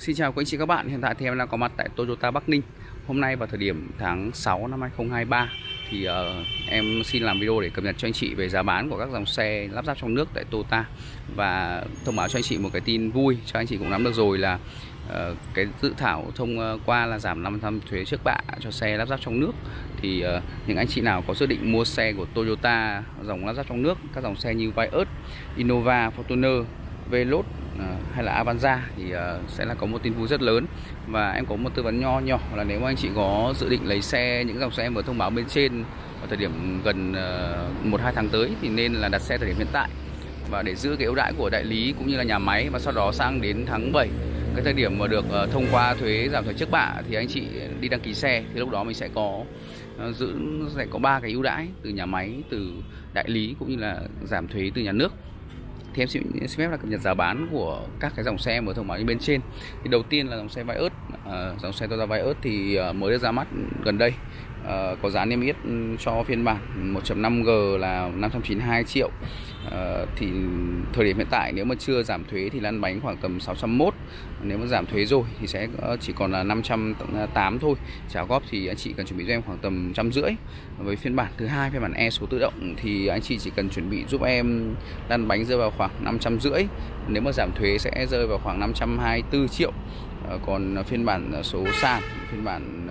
Xin chào quý anh chị các bạn, hiện tại thì em đang có mặt tại Toyota Bắc Ninh. Hôm nay vào thời điểm tháng 6 năm 2023 Thì uh, em xin làm video để cập nhật cho anh chị về giá bán của các dòng xe lắp ráp trong nước tại Toyota. Và thông báo cho anh chị một cái tin vui cho anh chị cũng nắm được rồi là uh, Cái dự thảo thông ờ, qua là giảm 5% thuế trước bạ cho xe lắp ráp trong nước. Thì uh, những anh chị nào có dự định mua xe của Toyota dòng lắp ráp trong nước Các dòng xe như Vios, Innova, Fortuner, Veloz Ờ, hay là Avanza thì ờ, sẽ là có một tin vui rất lớn. Và em có một tư vấn nho nhỏ là nếu mà anh chị có dự định lấy xe những dòng xe em vừa thông báo bên trên vào thời điểm gần ờ, một hai tháng tới thì nên là đặt xe thời điểm hiện tại. Và để giữ cái ưu đãi của đại lý cũng như là nhà máy và sau đó sang đến tháng 7 cái thời điểm mà được ờ, thông qua thuế giảm thuế trước bạ thì anh chị đi đăng ký xe thì lúc đó mình sẽ có giữ sẽ có ba cái ưu đãi từ nhà máy từ đại lý cũng như là giảm thuế từ nhà nước thì em xin, xin phép là cập nhật giá bán của các cái dòng xe mới thông báo như bên trên. Thì đầu tiên là dòng xe Vios. À, dòng xe Toyota Vios thì uh, mới được ra mắt gần đây uh, có giá niêm yết ừ, cho phiên bản 1.5G là 592 triệu. Uh, thì thời điểm hiện tại nếu mà chưa giảm thuế thì lăn bánh khoảng tầm 601 nếu mà giảm thuế rồi thì sẽ ờ, chỉ còn là 508 thôi. Trả góp thì anh chị cần chuẩn bị cho em khoảng tầm trăm rưỡi. Với phiên bản thứ hai phiên bản E số tự động thì anh chị chỉ cần chuẩn bị giúp em lăn bánh rơi vào khoảng 500 rưỡi. Nếu mà giảm thuế sẽ rơi vào khoảng 524 triệu. Còn phiên bản số sàn phiên bản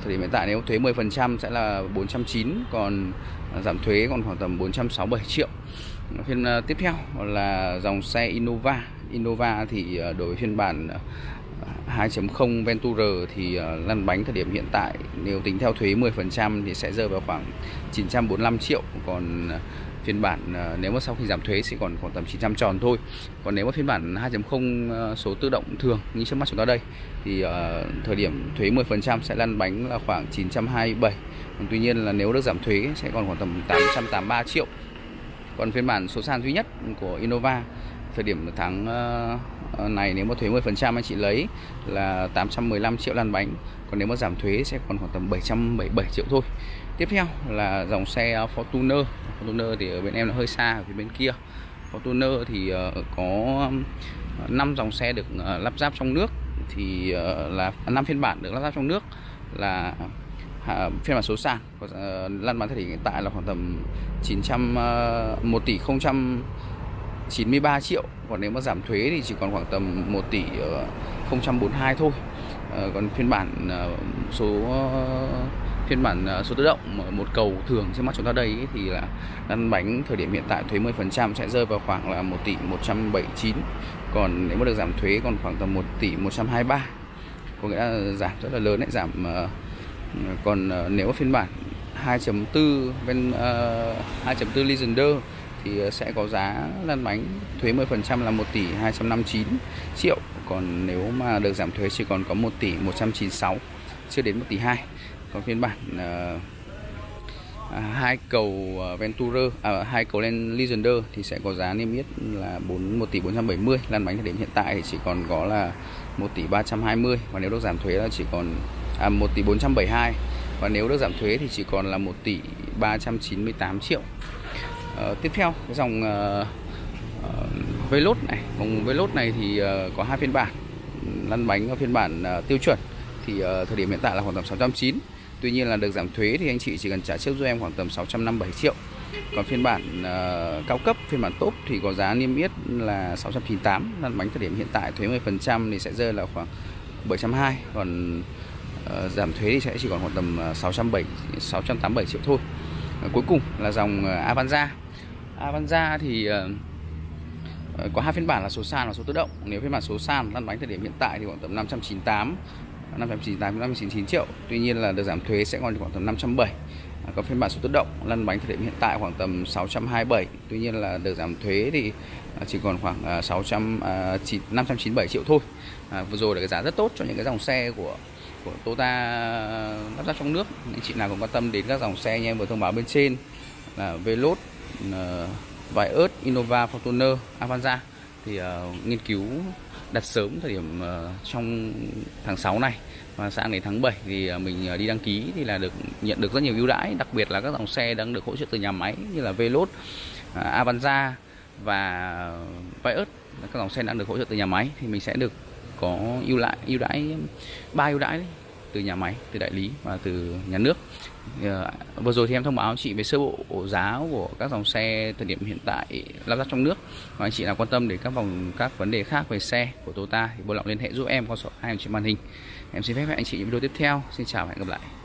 thời điểm hiện tại nếu thuế 10% sẽ là 409 còn giảm thuế còn khoảng tầm 467 triệu. Phiên ờ, tiếp theo là dòng xe Innova. Innova thì ờ, đối với phiên bản ờ, 2.0 Venturer thì lăn bánh thời điểm hiện tại nếu tính theo thuế 10% thì sẽ rơi vào khoảng 945 triệu, còn phiên bản ờ, nếu mà sau khi giảm thuế sẽ còn khoảng tầm 900 tròn thôi. Còn nếu mà phiên bản 2.0 ờ, số tự động thường như trước mắt chúng ta đây, thì ờ, thời điểm thuế 10% sẽ lăn bánh là khoảng 927 còn tuy nhiên là nếu được giảm thuế sẽ còn khoảng tầm 883 triệu. Còn phiên bản số sàn duy nhất của Innova, thời điểm tháng Ờ, này nếu mà thuế 10% anh chị lấy là 815 triệu lăn bánh, còn nếu mà giảm thuế sẽ còn khoảng tầm 777 triệu thôi. Tiếp theo là dòng xe Fortuner. Fortuner thì ở bên em nó hơi xa ở phía bên kia. Fortuner thì ờ, có ờ, 5 dòng xe được lắp ráp trong nước thì là năm phiên bản được lắp ráp trong nước là phiên bản số sàn. Có lăn bánh thời điểm hiện tại là khoảng tầm 900 1 tỷ 000 93 triệu. Còn nếu mà giảm thuế thì chỉ còn khoảng tầm 1 tỷ ờ, 042 thôi. Ờ, còn phiên bản ờ, số phiên bản số tự động một cầu thường trên mắt chúng ta đây ý, thì là lăn bánh thời điểm hiện tại thuế 10% sẽ rơi vào khoảng là 1 tỷ 179 còn nếu mà được giảm thuế còn khoảng tầm 1 tỷ 123 có nghĩa là giảm rất là lớn đấy giảm còn nếu phiên bản 2.4 bên uh, 2.4 Legender thì ờ, sẽ có giá lăn bánh thuế 10% là 1 tỷ 259 triệu. Còn nếu mà được giảm thuế chỉ còn có 1 tỷ 196 chưa đến 1 tỷ 2 còn phiên bản uh, hai cầu Venturer à, hai cầu ờ, à, lên Legender thì sẽ có giá niêm yết là 4 1 tỷ 470 lăn bánh thời điểm hiện tại thì chỉ còn có là 1 tỷ 320 và nếu được giảm thuế là chỉ còn à, 1 tỷ 472 và nếu được giảm thuế thì chỉ còn là 1 tỷ 398 triệu uh, tiếp theo cái dòng ờ, ờ, uh, uh, Veloz này. Dòng Veloz này thì uh, có hai phiên bản lăn bánh ở phiên bản uh, tiêu chuẩn. Thì uh, thời điểm hiện tại là khoảng tầm 609 tuy nhiên là được giảm thuế thì anh chị chỉ cần trả trước cho em khoảng tầm 657 triệu. Còn phiên bản uh, cao cấp phiên bản top thì có giá niêm yết là 698 lăn bánh thời điểm hiện tại thuế 10% thì sẽ rơi là khoảng 720 còn uh, giảm thuế thì sẽ chỉ còn khoảng tầm 607 687 triệu thôi. Uh, cuối cùng là dòng uh, Avanza. Avanza thì ờ, ờ, có hai phiên bản là số sàn và số tự động. Nếu phiên bản số sàn lăn bánh thời điểm hiện tại thì khoảng tầm 598 598 599 triệu. Tuy nhiên là được giảm thuế sẽ còn khoảng tầm 570 à, còn phiên bản số tự động lăn bánh thời điểm hiện tại khoảng tầm 627 tuy nhiên là được giảm thuế thì à, chỉ còn khoảng à, 600 597 à, triệu thôi. À, vừa rồi là cái giá rất tốt cho những cái dòng xe của của Toyota lắp ráp trong nước. Anh chị nào cũng quan tâm đến các dòng xe như em vừa thông báo bên trên là Veloz, Ờ, vải ớt Innova, Fortuner, Avanza. Thì uh, nghiên cứu đặt sớm thời điểm uh, trong tháng 6 này và sang đến tháng 7 thì uh, mình uh, đi đăng ký thì là được nhận được rất nhiều ưu đãi đặc biệt là các dòng xe đang được hỗ trợ từ nhà máy như là Veloz, uh, Avanza và Vios các dòng xe đang được hỗ trợ từ nhà máy thì mình sẽ được có ưu lại ưu đãi ba ưu đãi đấy, từ nhà máy, từ đại lý và từ nhà nước. Ờ, vừa rồi thì em thông báo chị về sơ bộ giá của các dòng xe thời điểm hiện tại lắp ráp trong nước. Và anh chị nào quan tâm đến các vòng các vấn đề khác về xe của Toyota thì vui lòng liên hệ giúp em qua số 2 trên màn hình. Em xin phép hẹn anh chị những video tiếp theo. Xin chào và hẹn gặp lại.